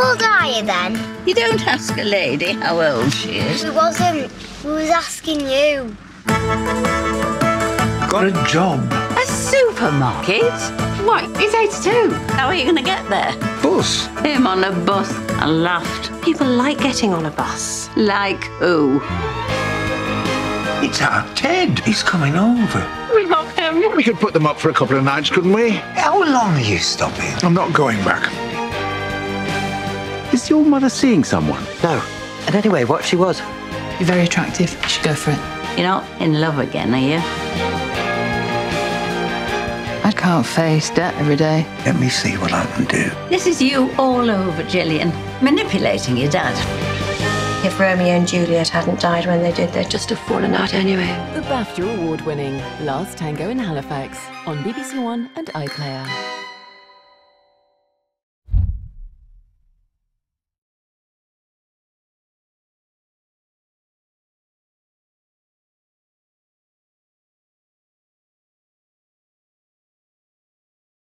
old are you then? You don't ask a lady how old she is. We wasn't. We was asking you. Got a job. A supermarket? What? He's 82. How are you going to get there? Bus. Him on a bus. I laughed. People like getting on a bus. Like who? It's our Ted. He's coming over. We love him. We could put them up for a couple of nights, couldn't we? How long are you stopping? I'm not going back. Is your mother seeing someone? No. And anyway, what if she was? You're very attractive. You should go for it. You're not in love again, are you? I can't face debt every day. Let me see what I can do. This is you all over, Gillian. Manipulating your dad. If Romeo and Juliet hadn't died when they did, they'd just have fallen out anyway. The BAFTA award winning Last Tango in Halifax on BBC One and iPlayer.